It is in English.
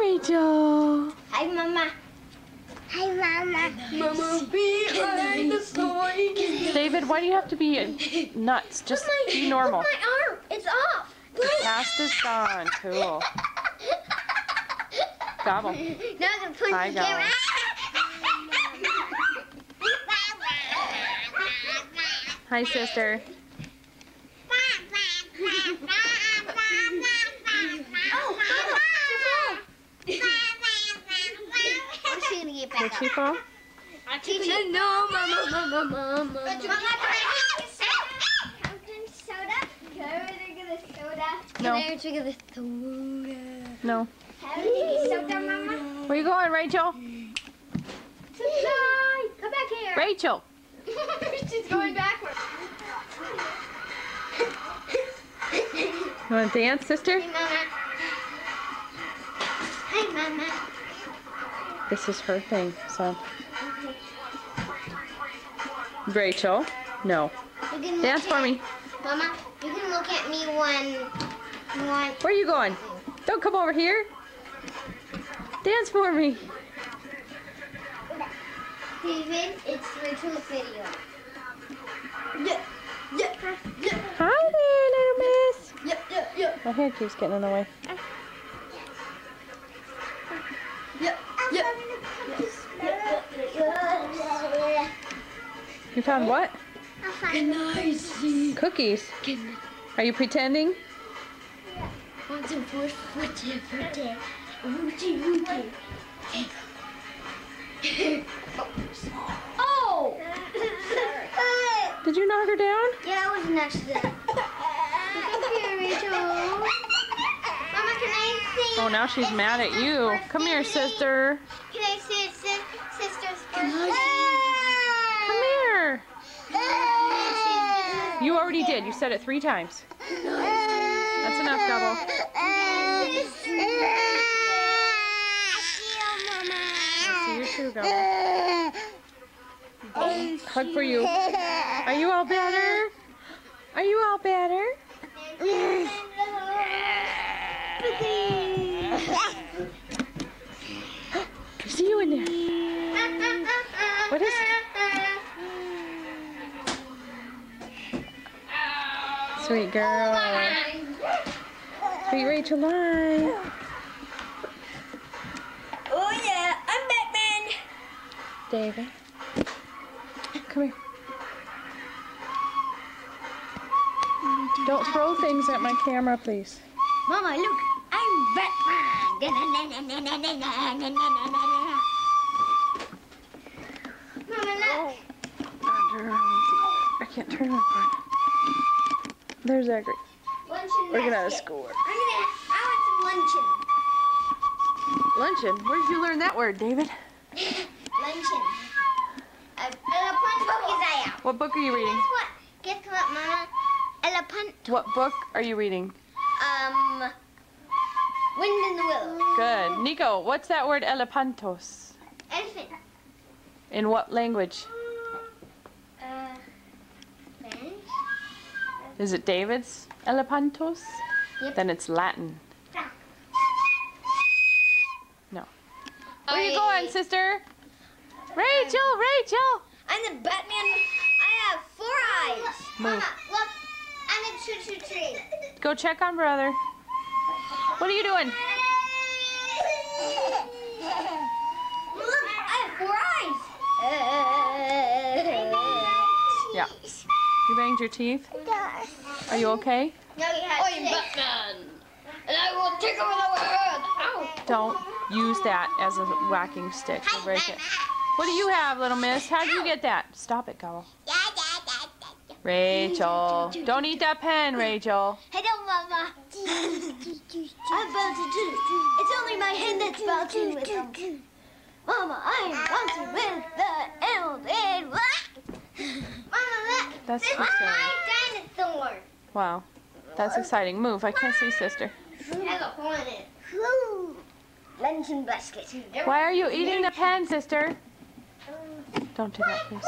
Rachel. Hi, Mama. Hi, Mama. Mama, behind the sign. David, why do you have to be nuts? Just be normal. My arm, it's off. The Cast is gone. Cool. Gobble. Now I'm gonna punch Hi, the camera. Hi, sister. Oh, I'm just gonna get Did back she up. fall? I teach you. No, Mama, Mama, Mama. Mama, can I have soda? Can I drink the soda? No. Can I drink the soda? No. Have a soda, Mama? Where you going, Rachel? Come back here. Rachel. She's going backwards. You want to dance, sister? Hey, Mama. Hi, Mama. This is her thing, so. Rachel. No. You can Dance for me. Mama, you can look at me when, when Where are you going? Don't come over here. Dance for me. David, it's Rachel's video. Yeah, yeah, yeah, Hi there, little miss. yeah, yeah, yeah, My hair keeps getting in the way. You found what? Can I see? Cookies. Are you pretending? One, two, four, footy, footy, wooty, wooty. Oh! Did you knock her down? Yeah, that was an accident. Come here, Rachel. Mama, can I see? Oh, now she's mad at you. Come here, sister. Can I see si- sister's first? Come here. You already did. You said it three times. That's enough, Gobble. See you too, Gobble. Hug for you. Are you all better? Are you all better? I see you in there. What is it? Sweet girl. Sweet Rachel Line. Oh yeah, I'm Batman. David. Come here. Don't throw things at my camera, please. Mama, look. Mama. I can't turn it on. There's Zachary. Luncheon We're gonna have a score. I'm gonna. I want some luncheon. Luncheon. Where did you learn that word, David? Luncheon. Isaiah. What book are you reading? Guess what? Guess what, Mama? Elephant. What book are you reading? Um. Wind in the Willow. Good. Nico, what's that word elepantos? Elephant. In what language? Uh. Spanish. Is it David's elepantos? Yep. Then it's Latin. No. Where are you going, sister? Rachel, Rachel! I'm the Batman. I have four eyes. Move. Mama, look. I'm a choo choo tree. Go check on brother. What are you doing? Look, I have four eyes. Yeah. You banged your teeth? Yes. Are you okay? No, you have I'm Batman. And I will take over the world. Ow. Don't use that as a whacking stick. You'll break it. What do you have, little miss? How'd you get that? Stop it, Gobble. Rachel. Don't eat that pen, Rachel. Hello, Mama. I'm bouncing too. It's only my hand that's bouncing with them. Mama, I'm bouncing with the emerald and Mama, look. That's This is my dinosaur. Wow. That's exciting. Move. I can't see, sister. It has a it. Luncheon basket. Why are you eating the pen, sister? Don't do that, please.